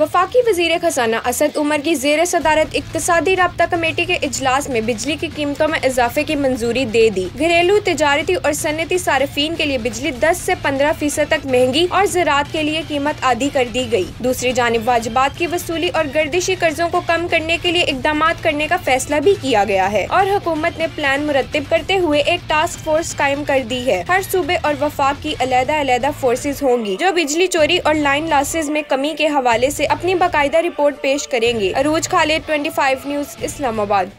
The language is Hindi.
वफाकी वज़ीर खजाना असद उमर की जेर सदारत इकतदी रबता कमेटी के इजलास में बिजली की कीमतों में इजाफे की मंजूरी दे दी। घरेलू तजारती और सनती सार्फिन के लिए बिजली दस ऐसी पंद्रह फ़ीसद तक महँगी और ज़रात के लिए कीमत आधी कर दी गई दूसरी जानब वाजबात की वसूली और गर्दिशी कर्जों को कम करने के लिए इकदाम करने का फैसला भी किया गया है और हुकूमत ने प्लान मुरतब करते हुए एक टास्क फोर्स कायम कर दी है। हर सूबे और वफाक की अलहदा अलहदा फोर्सेज होंगी, जो बिजली चोरी और लाइन लासेज में कमी के हवाले ऐसी अपनी बाकायदा रिपोर्ट पेश करेंगे। Arooj Khalid twenty five news Islamabad.